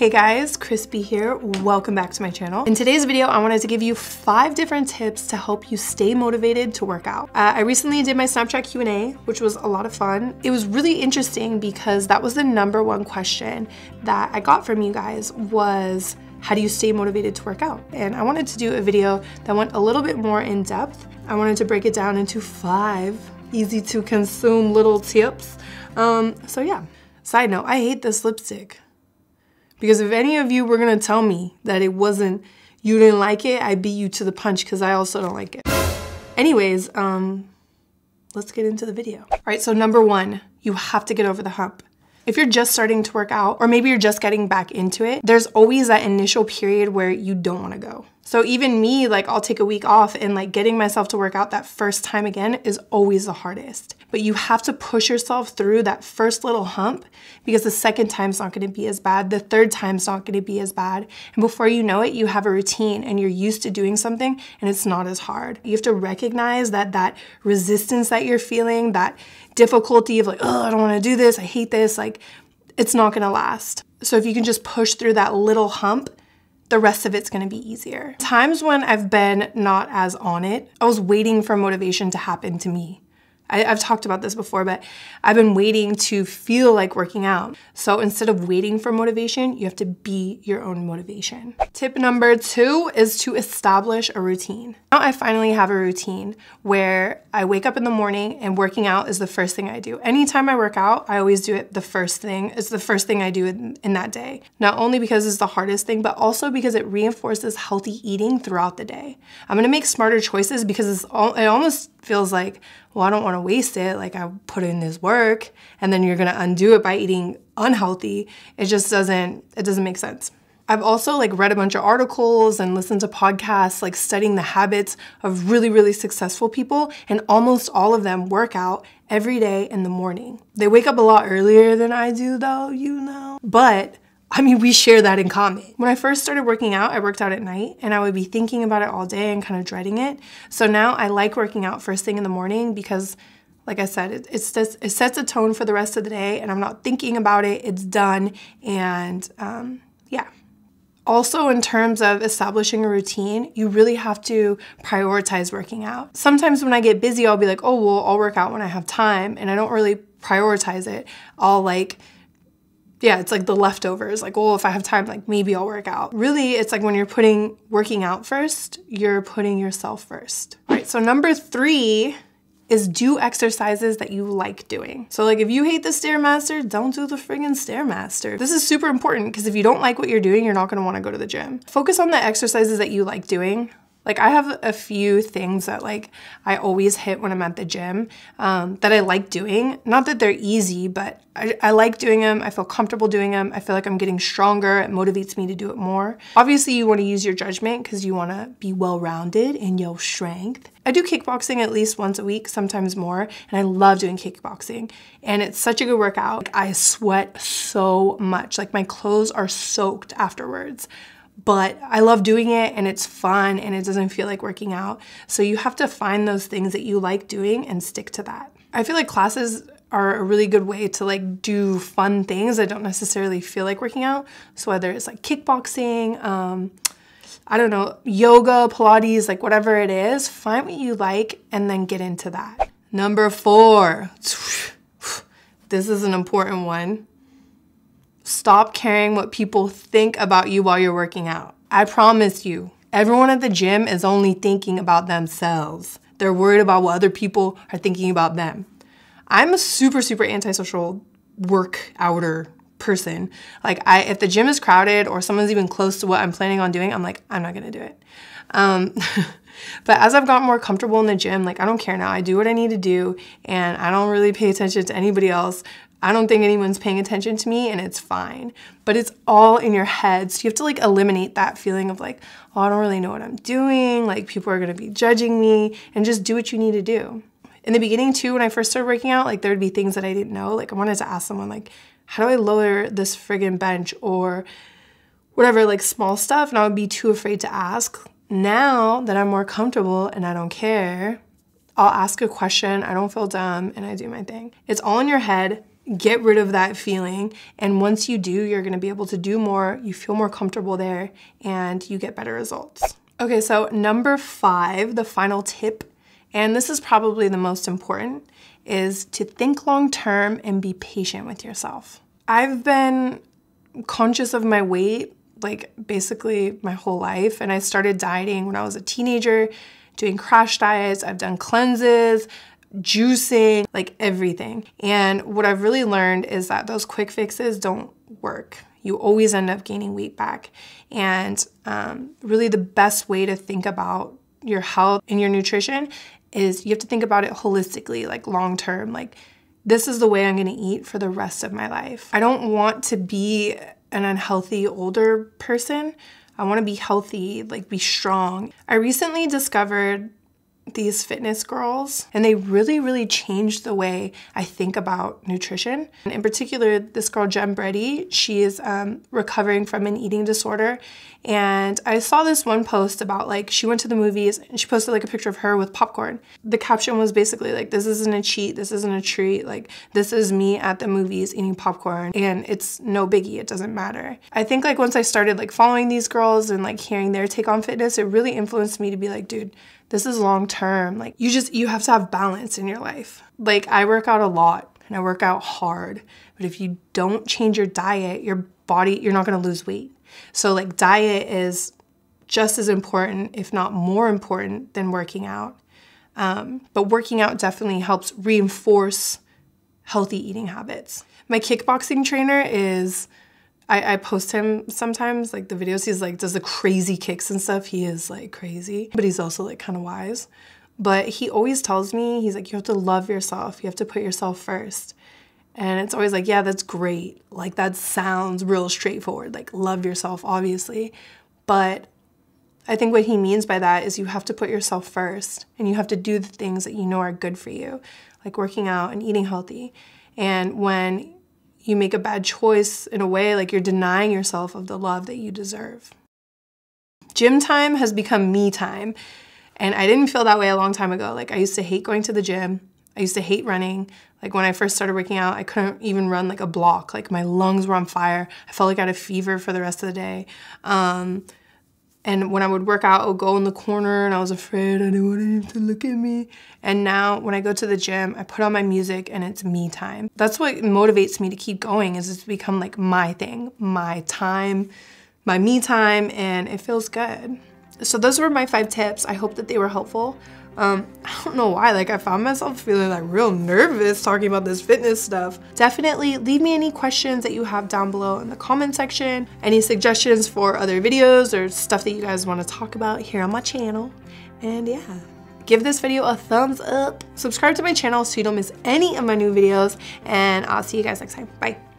Hey guys, Chrisspy here. Welcome back to my channel. In today's video, I wanted to give you five different tips to help you stay motivated to work out. Uh, I recently did my Snapchat Q&A, which was a lot of fun. It was really interesting because that was the number one question that I got from you guys was, how do you stay motivated to work out? And I wanted to do a video that went a little bit more in depth. I wanted to break it down into five easy to consume little tips. Um, so yeah. Side note, I hate this lipstick. Because if any of you were gonna tell me that it wasn't, you didn't like it, I beat you to the punch because I also don't like it. Anyways, um, let's get into the video. All right, so number one, you have to get over the hump. If you're just starting to work out, or maybe you're just getting back into it, there's always that initial period where you don't wanna go. So even me, like I'll take a week off and like getting myself to work out that first time again is always the hardest. But you have to push yourself through that first little hump because the second time's not gonna be as bad, the third time's not gonna be as bad. And before you know it, you have a routine and you're used to doing something and it's not as hard. You have to recognize that that resistance that you're feeling, that difficulty of like, oh, I don't wanna do this, I hate this, like it's not gonna last. So if you can just push through that little hump, the rest of it's gonna be easier. Times when I've been not as on it, I was waiting for motivation to happen to me. I, have talked about this before, but I've been waiting to feel like working out. So instead of waiting for motivation, you have to be your own motivation. Tip number two is to establish a routine. Now I finally have a routine where I wake up in the morning and working out is the first thing I do. Anytime I work out, I always do it the first thing. It's the first thing I do in, in that day. Not only because it's the hardest thing, but also because it reinforces healthy eating throughout the day. I'm gonna make smarter choices because it's all, it almost feels like, well, I don't want to waste it. Like I put in this work and then you're going to undo it by eating unhealthy. It just doesn't, it doesn't make sense. I've also like read a bunch of articles and listened to podcasts like studying the habits of really, really successful people and almost all of them work out every day in the morning. They wake up a lot earlier than I do though, you know. But I mean, we share that in common. When I first started working out, I worked out at night and I would be thinking about it all day and kind of dreading it. So now I like working out first thing in the morning because like I said, it, just, it sets a tone for the rest of the day and I'm not thinking about it, it's done. And um, yeah. Also, in terms of establishing a routine, you really have to prioritize working out. Sometimes when I get busy, I'll be like, oh, well, I'll work out when I have time, and I don't really prioritize it. I'll like, yeah, it's like the leftovers. Like, oh, if I have time, like maybe I'll work out. Really, it's like when you're putting working out first, you're putting yourself first. All right, so number three is do exercises that you like doing. So like if you hate the Stairmaster, don't do the friggin' Stairmaster. This is super important because if you don't like what you're doing, you're not gonna wanna go to the gym. Focus on the exercises that you like doing. Like I have a few things that like I always hit when I'm at the gym um, that I like doing. Not that they're easy, but I, I, like doing them. I feel comfortable doing them. I feel like I'm getting stronger. It motivates me to do it more. Obviously, you want to use your judgment because you want to be well-rounded in your strength. I do kickboxing at least once a week, sometimes more, and I love doing kickboxing. And it's such a good workout. Like, I sweat so much. Like my clothes are soaked afterwards but I love doing it and it's fun and it doesn't feel like working out. So you have to find those things that you like doing and stick to that. I feel like classes are a really good way to like do fun things that don't necessarily feel like working out. So whether it's like kickboxing, um, I don't know, yoga, Pilates, like whatever it is, find what you like and then get into that. Number four, this is an important one. Stop caring what people think about you while you're working out. I promise you, everyone at the gym is only thinking about themselves. They're worried about what other people are thinking about them. I'm a super, super antisocial work outer person. Like I, if the gym is crowded or someone's even close to what I'm planning on doing, I'm like, I'm not gonna do it. Um, but as I've gotten more comfortable in the gym, like I don't care now. I do what I need to do and I don't really pay attention to anybody else I don't think anyone's paying attention to me and it's fine. But it's all in your head. So you have to like eliminate that feeling of like, oh, I don't really know what I'm doing. Like people are gonna be judging me and just do what you need to do. In the beginning too, when I first started working out, like there'd be things that I didn't know. Like I wanted to ask someone like, how do I lower this friggin' bench or whatever, like small stuff. And I would be too afraid to ask. Now that I'm more comfortable and I don't care, I'll ask a question, I don't feel dumb, and I do my thing. It's all in your head get rid of that feeling. And once you do, you're gonna be able to do more, you feel more comfortable there, and you get better results. Okay, so number five, the final tip, and this is probably the most important, is to think long term and be patient with yourself. I've been conscious of my weight like basically my whole life, and I started dieting when I was a teenager, doing crash diets, I've done cleanses, juicing, like everything. And what I've really learned is that those quick fixes don't work. You always end up gaining weight back. And um, really, the best way to think about your health and your nutrition is you have to think about it holistically, like long term. Like, this is the way I'm gonna eat for the rest of my life. I don't want to be an unhealthy older person. I wanna be healthy, like be strong. I recently discovered these fitness girls and they really really changed the way i think about nutrition. And in particular this girl Jen Bretty she is um, recovering from an eating disorder and i saw this one post about like she went to the movies and she posted like a picture of her with popcorn. The caption was basically like this isn't a cheat this isn't a treat like this is me at the movies eating popcorn and it's no biggie it doesn't matter. I think like once i started like following these girls and like hearing their take on fitness it really influenced me to be like dude this is long term. Like you just, you have to have balance in your life. Like I work out a lot and I work out hard, but if you don't change your diet, your body, you're not gonna lose weight. So like diet is just as important, if not more important than working out. Um, but working out definitely helps reinforce healthy eating habits. My kickboxing trainer is I, I post him sometimes, like the videos, he's like, does the crazy kicks and stuff. He is like crazy, but he's also like kind of wise. But he always tells me, he's like, you have to love yourself. You have to put yourself first. And it's always like, yeah, that's great. Like that sounds real straightforward. Like love yourself, obviously. But I think what he means by that is you have to put yourself first and you have to do the things that you know are good for you, like working out and eating healthy. And when you make a bad choice in a way like you're denying yourself of the love that you deserve. Gym time has become me time. And I didn't feel that way a long time ago. Like I used to hate going to the gym. I used to hate running. Like when I first started working out, I couldn't even run like a block. Like my lungs were on fire. I felt like I had a fever for the rest of the day. Um, and when I would work out, I would go in the corner and I was afraid I didn't want anyone to look at me. And now when I go to the gym, I put on my music and it's me time. That's what motivates me to keep going is it's become like my thing, my time, my me time, and it feels good. So those were my five tips. I hope that they were helpful. Um, I don't know why, like I found myself feeling like real nervous talking about this fitness stuff. Definitely leave me any questions that you have down below in the comment section, any suggestions for other videos or stuff that you guys want to talk about here on my channel. And yeah, give this video a thumbs up, subscribe to my channel so you don't miss any of my new videos, and I'll see you guys next time. Bye.